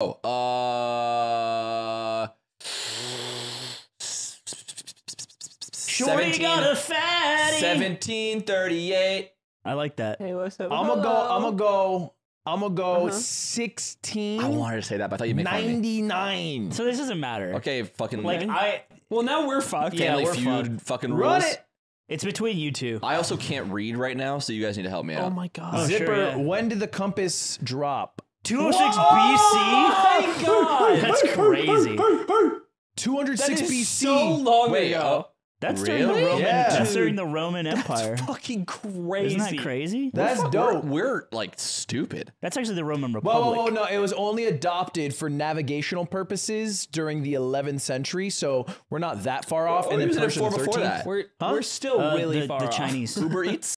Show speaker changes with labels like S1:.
S1: Oh, uh.
S2: Shorty got a fatty.
S1: 1738.
S2: I like that.
S3: Hey, what's up?
S4: I'm gonna go. I'm gonna go. I'm gonna go
S3: Uh-huh.
S4: 16.
S1: I wanted to say that, but I thought you'd make fun of me.
S4: 99.
S2: So this doesn't matter.
S1: Okay, fucking
S2: Like I,
S3: Well, now we're fucked.
S2: Yeah,
S1: Family
S2: we're
S1: Feud
S2: fucked.
S1: fucking
S4: Run
S1: rules.
S4: it.
S2: it's between you two.
S1: I also can't read right now, so you guys need to help me out.
S3: Oh my god.
S2: Oh,
S4: Zipper,
S2: sure, yeah.
S4: when did the compass drop?
S2: 206
S3: Oh
S2: BC.
S3: my god.
S2: That's crazy.
S4: 206
S3: That is
S4: BC.
S3: so long
S1: Wait,
S3: ago.
S1: oh,
S2: That's during the
S1: Really?
S2: Roman.
S4: Yeah.
S2: That's during the Roman Empire.
S3: Fucking crazy.
S2: Isn't that crazy?
S4: That's
S1: we're,
S4: dope.
S1: we're like stupid.
S2: That's actually the Roman Republic.
S4: whoa, whoa, no, it was only adopted for navigational purposes during the 11th century, so we're not that far off.
S1: What
S4: and then
S1: was it
S4: Persian
S1: for before
S4: 13th.
S1: that?
S3: We're
S4: Huh?
S3: we're still
S2: Uh,
S3: really
S2: the,
S3: far
S2: the
S3: off.
S2: Chinese.
S1: Uber Eats.